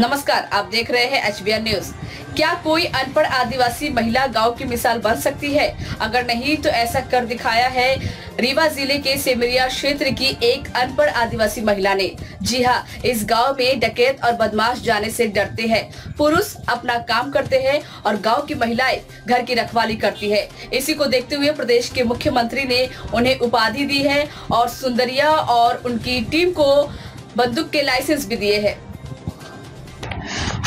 नमस्कार, आप देख रहे हैं एचबीएन न्यूज़। क्या कोई अनपढ़ आदिवासी महिला गाँव की मिसाल बन सकती है? अगर नहीं तो ऐसा कर दिखाया है रीवा ज़िले के सेमरिया क्षेत्र की एक अनपढ़ आदिवासी महिला ने। जी हाँ इस गाँव में डकैत और बदमाश जाने से डरते हैं। पुरुष अपना काम करते हैं और गाँव की महिलाएँ घर की रखवाली करती है। इसी को देखते हुए प्रदेश के मुख्यमंत्री ने उन्हें उपाधि दी है और सुंदरिया और उनकी टीम को बंदूक के लाइसेंस भी दिए हैं।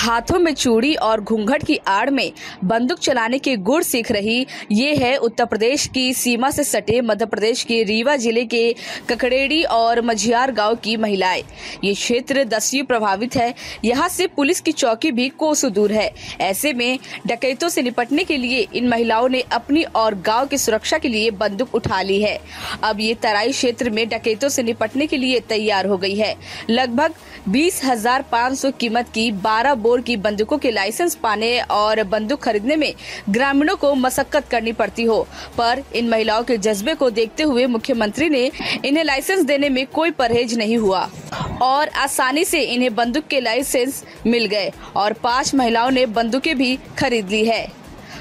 हाथों में चूड़ी और घूंघट की आड़ में बंदूक चलाने के गुड़ सीख रही। ये है उत्तर प्रदेश की सीमा से सटे मध्य प्रदेश के रीवा ज़िले के ककड़ेड़ी और मझियार गाँव की महिलाएँ। ये क्षेत्र दस्यु प्रभावित है। यहाँ से पुलिस की चौकी भी कोसों दूर है। ऐसे में डकैतों से निपटने के लिए इन महिलाओं ने अपनी और गाँव की सुरक्षा के लिए बंदूक उठा ली है। अब ये तराई क्षेत्र में डकैतों से निपटने के लिए तैयार हो गई है। लगभग बीस हज़ार पाँच सौ कीमत की बारह बोर की बंदूकों के लाइसेंस पाने और बंदूक खरीदने में ग्रामीणों को मशक्कत करनी पड़ती हो। पर इन महिलाओं के जज्बे को देखते हुए मुख्यमंत्री ने इन्हें लाइसेंस देने में कोई परहेज नहीं हुआ और आसानी से इन्हें बंदूक के लाइसेंस मिल गए और पाँच महिलाओं ने बंदूकें भी खरीद ली है।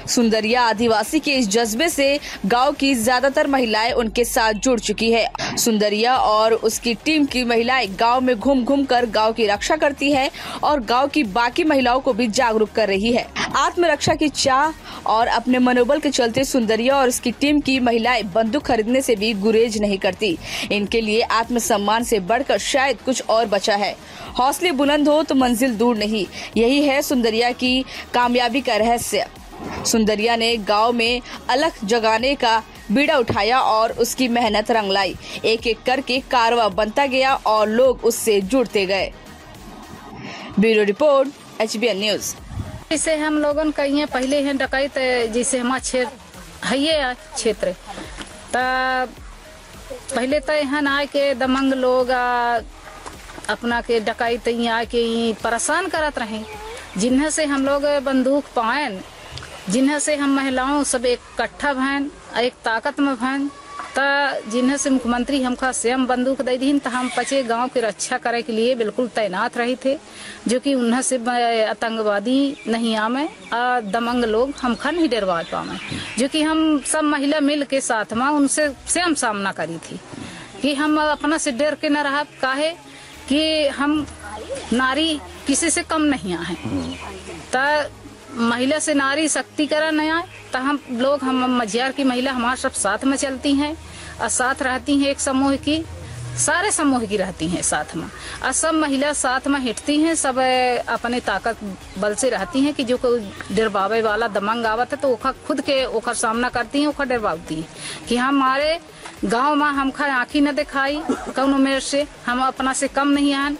सुंदरिया आदिवासी के इस जज्बे से गाँव की ज़्यादातर महिलाएँ उनके साथ जुड़ चुकी है। सुंदरिया और उसकी टीम की महिलाएँ गाँव में घूम घूम कर गाँव की रक्षा करती है और गाँव की बाकी महिलाओं को भी जागरूक कर रही है। आत्मरक्षा की चाह और अपने मनोबल के चलते सुंदरिया और उसकी टीम की महिलाएँ बंदूक खरीदने से भी गुरेज नहीं करती। इनके लिए आत्मसम्मान से बढ़कर शायद कुछ और बचा है। हौसले बुलंद हो तो मंजिल दूर नहीं। यही है सुंदरिया की कामयाबी का रहस्य। सुंदरिया ने गाँव में अलग जगाने का बीड़ा उठाया और उसकी मेहनत रंग लाई एक एक करके कारवा बनता गया और लोग उससे जुड़ते गए। Bureau report H news. जैसे हम लोगन कहिए, पहले हैं डकैत, जैसे हमारा है क्षेत्र। पहले तो यहाँ आए के दमंग लोग अपना के डकैत यहाँ आके परेशान करत रहे। जिन्हें से हम लोग बंदूक पाएन जिन्हें से हम महिलाओं सब इकट्ठा भैन एक ताकत में भैन त जिन्हें से मुख्यमंत्री हमका स्वयं बंदूक दे दी तो हम पचे गाँव की रक्षा करे के लिए बिल्कुल तैनात रही थे जो कि उन्हें से आतंकवादी नहीं आमे और दमंग लोग हमका नहीं डरवा पावे जो कि हम सब महिला मिल के साथ में उनसे स्वयं सामना करी थी। कि हम अपना से डर के न रहा काहे कि हम नारी किसी से कम नहीं आए। त महिला से नारी शक्तिकरण आए तो हम लोग हम मझियार की महिला हमारे सब साथ में चलती हैं, और साथ रहती हैं एक समूह की, सारे समूह की रहती हैं साथ में। और सब महिला साथ में हिटती हैं, सब अपने ताकत बल से रहती हैं कि जो कोई डरवावे वाला दमंग आवत है तो ओखा खुद के ओखर सामना करती हैं ओखर डरवाती हैं कि हमारे गाँव में हमका आँखी न दिखाई, कौन उम्र से, हम अपना से कम नहीं आन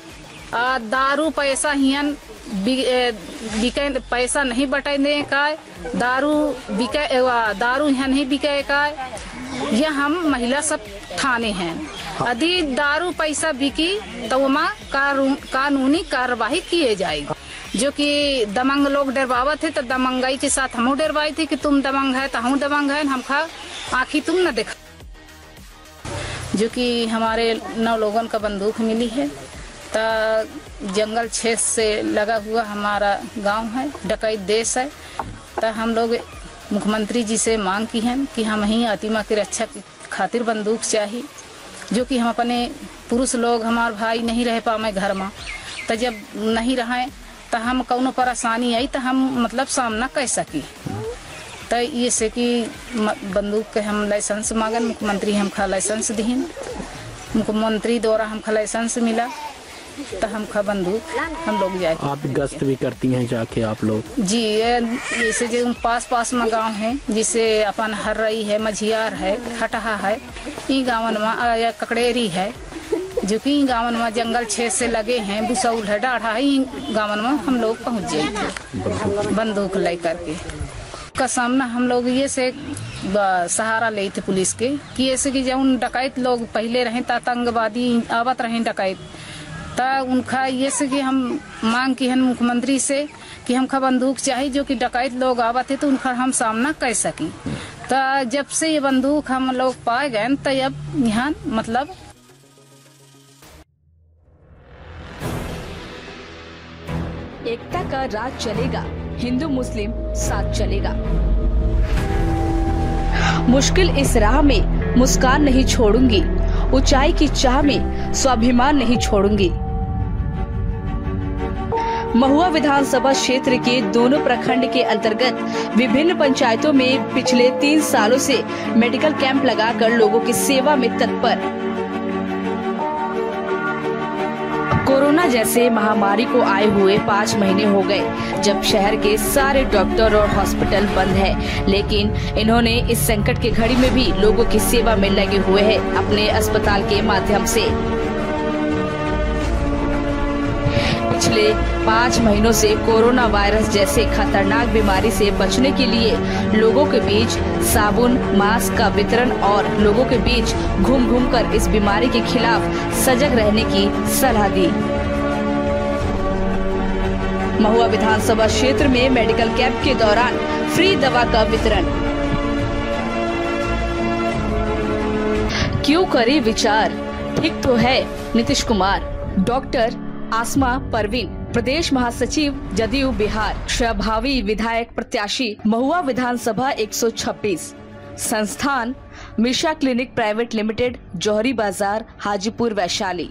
दारू पैसा हियन बिके पैसा नहीं बटाने का दारू बिके दारू यहाँ नहीं बिके का ये हम महिला सब थाने हैं। यदि दारू पैसा बिकी तो वहाँ कानूनी कार्रवाई किए जाएगी। जो कि दमंग लोग डरवावा थे तो दमंगाई के साथ हम डरवाई थे कि तुम दमंग है तो हम दमंग है हम खा आखिर तुम न देखा। जो कि हमारे नौ लोगों का बंदूक मिली है। तो जंगल क्षेत्र से लगा हुआ हमारा गाँव है, डकैत देश है। तो हम लोग मुख्यमंत्री जी से मांग की है कि हम ही आतिमा की रक्षा की खातिर बंदूक चाहिए, जो कि हम अपने पुरुष लोग, हमारे भाई नहीं रह पावे घर में। तो जब नहीं रहें तो हम कौनो परेशानी आई तो हम मतलब सामना कर सकी। तो ये से कि बंदूक के हम लाइसेंस मांगन, मुख्यमंत्री हमका लाइसेंस दीन मुख्यमंत्री द्वारा हमका लाइसेंस मिला। तो हम खा बंदूक हम लोग जाए आप गश्त भी करती हैं जाके आप लोग? जी जैसे जो पास पास में गाँव है जिसे अपन हर्रई है मझियार है खटहा है ई गाँवन में ककड़ेरी है जो कि गाँवन में जंगल क्षेत्र से लगे हैं बुसौल है डाढ़ा है गाँवन में हम लोग पहुँच थे बंदूक ले करके का सामना हम लोग ये से सहारा ले थे पुलिस के कि ऐसे कि जब उन डकैत लोग पहले रहे आतंकवादी आवत रहे डकैत तो उनका ये से कि हम मांग की है मुख्यमंत्री से कि हमका बंदूक चाहिए, जो कि डकैत लोग आवत है तो उनका हम सामना कर सकी। तो जब से ये बंदूक हम लोग पाए गए तो अब यहाँ मतलब एकता का राज चलेगा, हिंदू मुस्लिम साथ चलेगा। मुश्किल इस राह में मुस्कान नहीं छोड़ूँगी, ऊंचाई की चाह में स्वाभिमान नहीं छोड़ूँगी। महुआ विधानसभा क्षेत्र के दोनों प्रखंड के अंतर्गत विभिन्न पंचायतों में पिछले तीन सालों से मेडिकल कैंप लगाकर लोगों की सेवा में तत्पर। कोरोना जैसे महामारी को आए हुए पाँच महीने हो गए, जब शहर के सारे डॉक्टर और हॉस्पिटल बंद है, लेकिन इन्होंने इस संकट की घड़ी में भी लोगों की सेवा में लगे हुए हैं अपने अस्पताल के माध्यम से। पिछले पाँच महीनों से कोरोना वायरस जैसे खतरनाक बीमारी से बचने के लिए लोगों के बीच साबुन, मास्क का वितरण और लोगों के बीच घूम घूम कर इस बीमारी के खिलाफ सजग रहने की सलाह दी। महुआ विधानसभा क्षेत्र में मेडिकल कैंप के दौरान फ्री दवा का वितरण। क्यों करे विचार? ठीक तो है, नीतीश कुमार, डॉक्टर आसमा परवीन। प्रदेश महासचिव जदयू बिहार स्वभावी विधायक प्रत्याशी, महुआ विधानसभा 126 संस्थान, Misha clinic private limited, Johari Bazaar, Hajipur Vaishali.